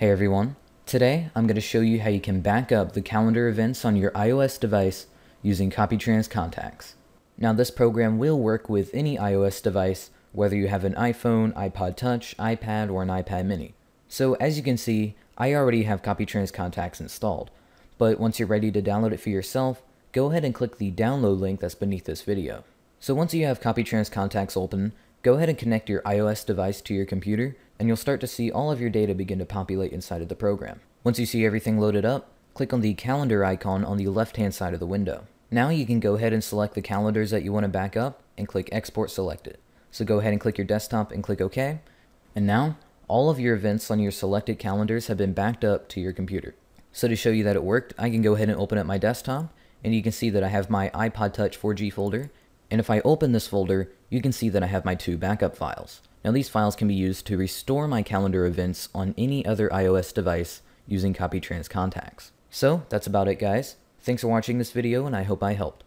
Hey everyone, today I'm going to show you how you can back up the calendar events on your iOS device using CopyTrans Contacts. Now this program will work with any iOS device, whether you have an iPhone, iPod Touch, iPad, or an iPad mini. So as you can see, I already have CopyTrans Contacts installed, but once you're ready to download it for yourself, go ahead and click the download link that's beneath this video. So once you have CopyTrans Contacts open, go ahead and connect your iOS device to your computer, and you'll start to see all of your data begin to populate inside of the program. Once you see everything loaded up, click on the calendar icon on the left-hand side of the window. Now you can go ahead and select the calendars that you want to back up and click Export Selected. So go ahead and click your desktop and click OK. And now, all of your events on your selected calendars have been backed up to your computer. So to show you that it worked, I can go ahead and open up my desktop, and you can see that I have my iPod Touch 4G folder, and if I open this folder, you can see that I have my two backup files. Now these files can be used to restore my calendar events on any other iOS device using CopyTrans contacts. So that's about it guys. Thanks for watching this video and I hope I helped.